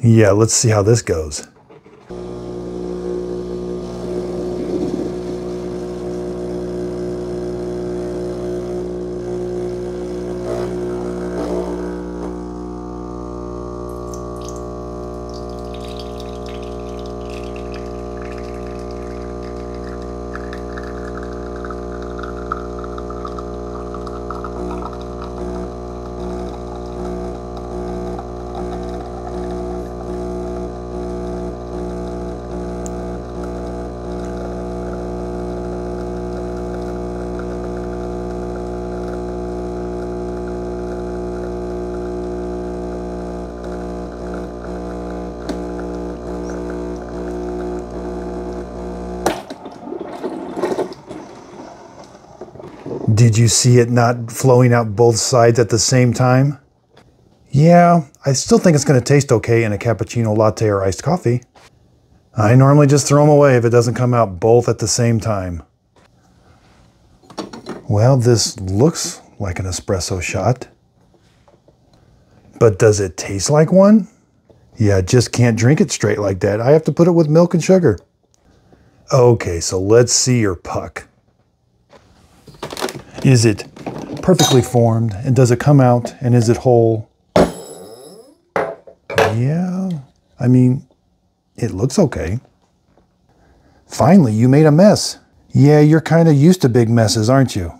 Yeah, let's see how this goes. Did you see it not flowing out both sides at the same time? Yeah, I still think it's going to taste okay in a cappuccino latte or iced coffee. I normally just throw them away if it doesn't come out both at the same time. Well, this looks like an espresso shot. But does it taste like one? Yeah, just can't drink it straight like that. I have to put it with milk and sugar. Okay, so let's see your puck. Is it perfectly formed and does it come out and is it whole? Yeah, I mean, it looks okay. Finally, you made a mess. Yeah, you're kind of used to big messes, aren't you?